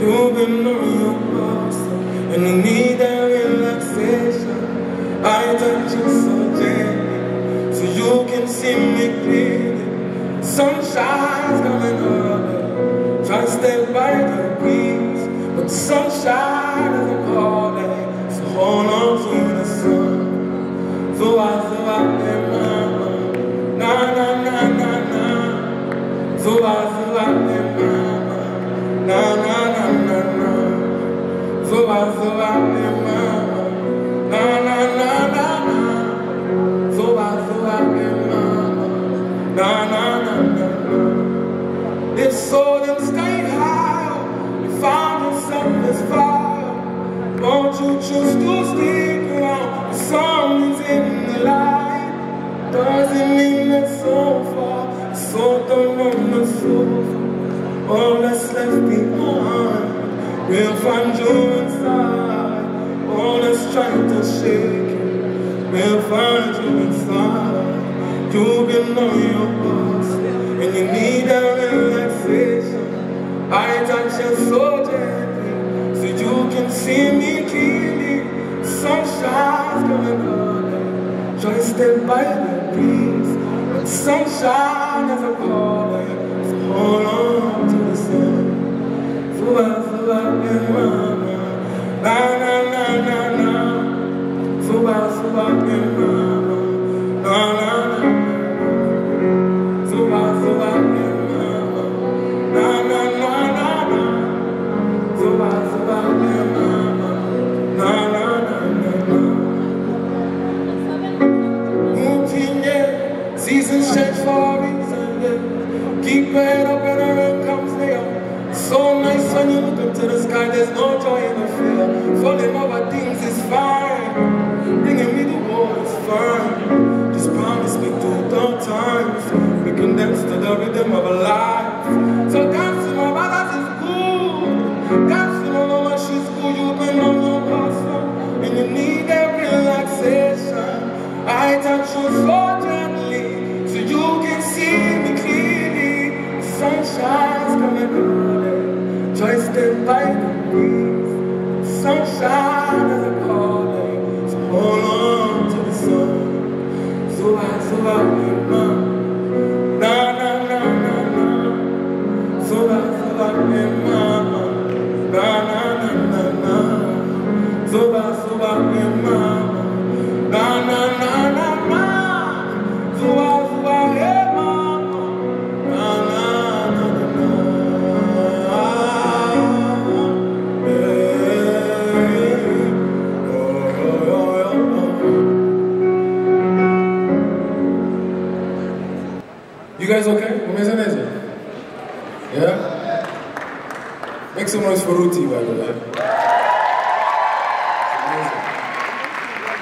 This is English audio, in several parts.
You've been on your past and you need that relaxation. I touch you so gently so you can see me clearly. Sunshine's coming early. Try to stay by the breeze, but sunshine the sofa. All that's left behind. We'll find you inside. All that's trying to shake you. We'll find you inside. You've been on your bus. And you need a relaxation. I touch you so gently. So you can see me clearly. Sunshine's coming on. To stay by the breeze. Sunshine is a calling. Hold on to the sun. So I, so I, mama. Na na na na na. So I, so I, mama. Na na na. So I, so I. So I, mama. Na na na na na. Routine, yeah. Seasons for yeah. Keep your head up the rain comes down. So nice when you look up to the sky, there's no joy in the fear. Falling over things is fine. Bringing me the war is fine. Just promise me two, third times. We can dance to the rhythm of life. So dance to my brothers is cool. Dance to my mama, she's cool. You've been on your hustle. And you need that relaxation. I touch you so gently so you can see. Sunshine's coming early. Joy stay by the breeze. Sunshine is a calling. So hold on to the sun. So I, so I,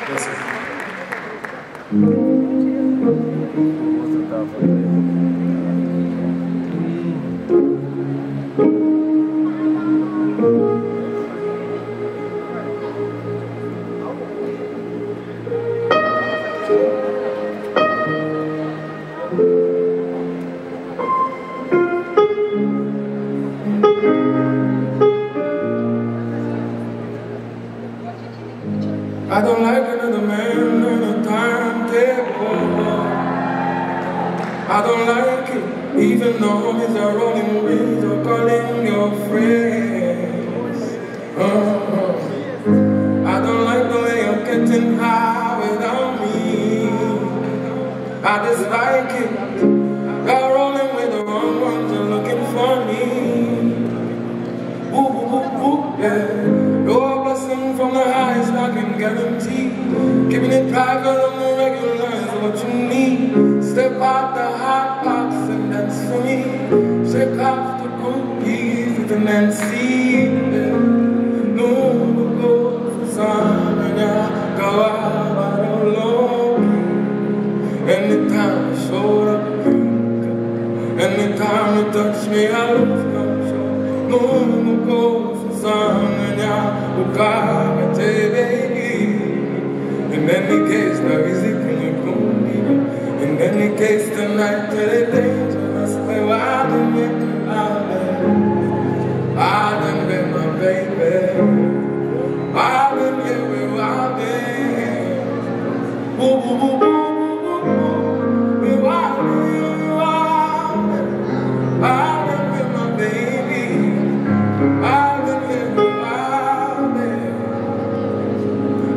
Graças I don't like another man on a timetable. I don't like it, even though it's a rolling with or calling your friends. Uh-huh. I don't like the way you're getting high without me. I dislike it. You're rolling with the wrong ones, looking woo, woo, woo, yeah. Guarantee. Keeping it private, I'm gonna regularize what you need. Step out the hot box and dance for me. Shake off the cookies with the Nancy. Yeah. No, no, go. Go out. Anytime you anytime you touch me, I lose control. No, no, go. Oh, God, I tell you, baby. In any case, now is it coming In any case, tonight, very dangerous. They were out in it, out there. Out in it, my baby. Out in it, we were out there. Boo, boo, boo.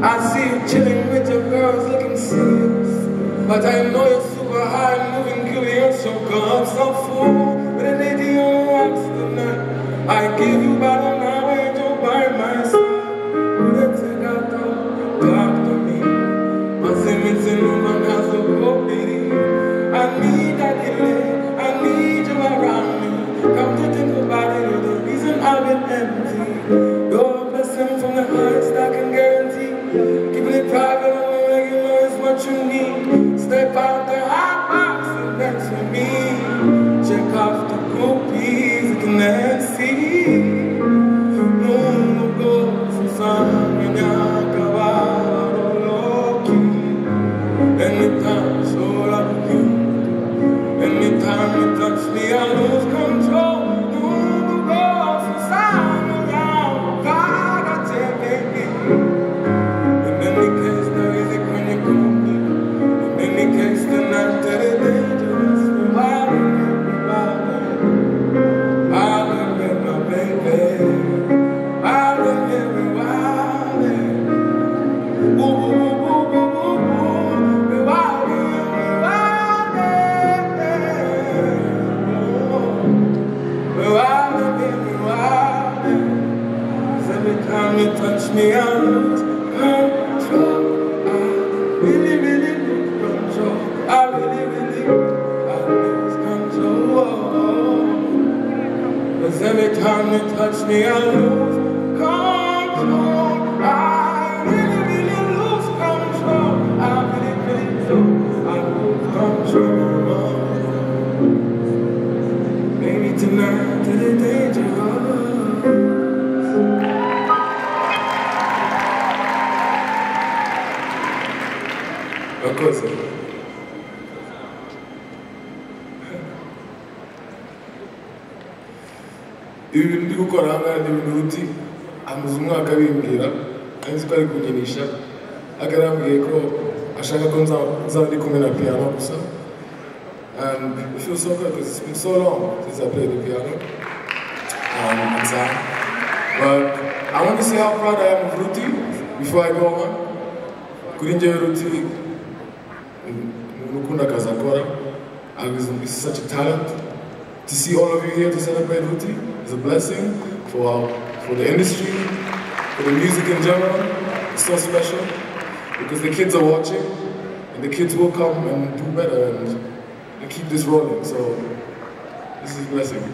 I see you chilling girls looking serious. But I know you're super high moving curious. So full with a lady on wax tonight. I give you bottle Anytime you touch me, touch me, lose control. I really, really lose control. I really, really, I lose control. Cause every time you touch me, I lose control. I really, really lose control. I really, really do. I lose control. Maybe tonight to Akoze. ibi bintu ndi gukora ngaha ni ibintu ruti amaze umwaka bimbwira azi ko ari kunyinisha akarambwiye ko ashaka ko nza- nzaba ndi kumwe na piano gusa. And it feels so good because it's been so long since I played the piano um, and sang but I want to say how proud I am of Ruti before I go on. Kuri njyewe Ruti Mukunda Kazakora. He's such a talent. To see all of you here to celebrate Ruti is a blessing for our, for the industry, for the music in general. It's so special because the kids are watching and the kids will come and do better and, and keep this rolling. So this is a blessing.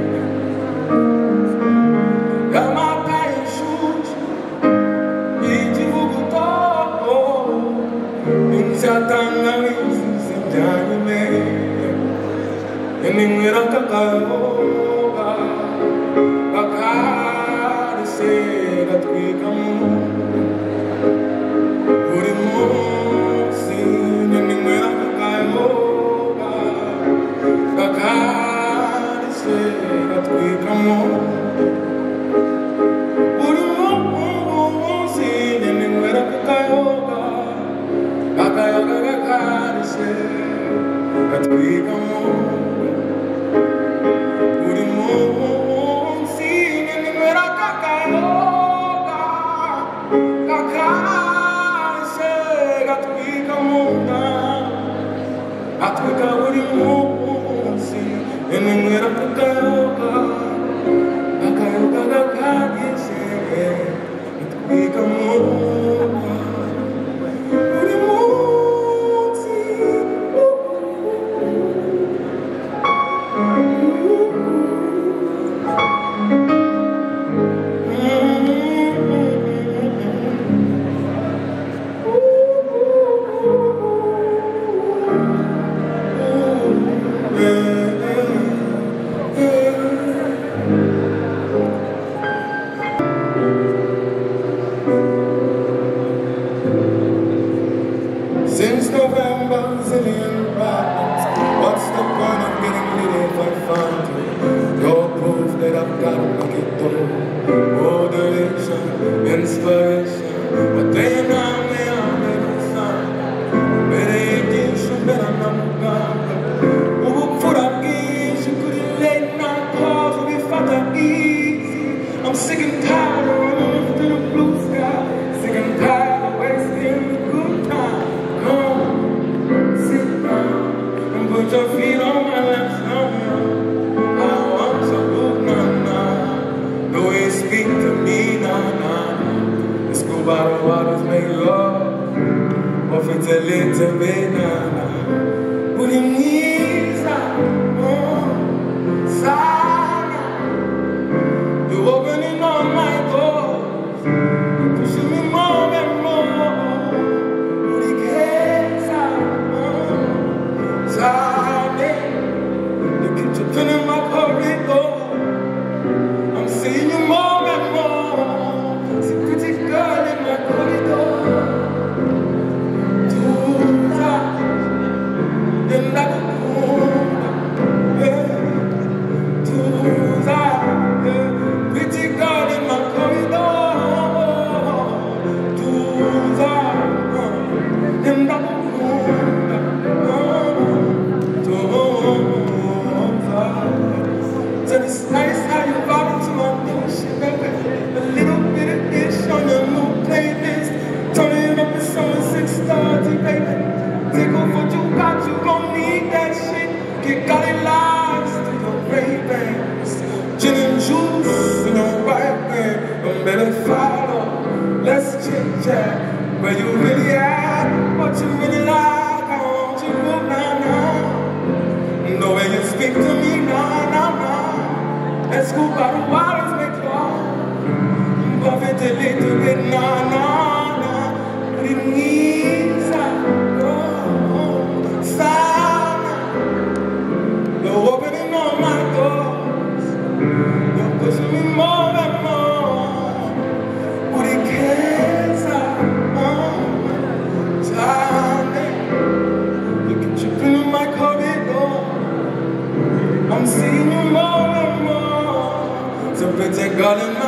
من رققه katwika munda atwika buri munsi imwe mwera whispering, but they a little banana. desculpa o ar. Ganım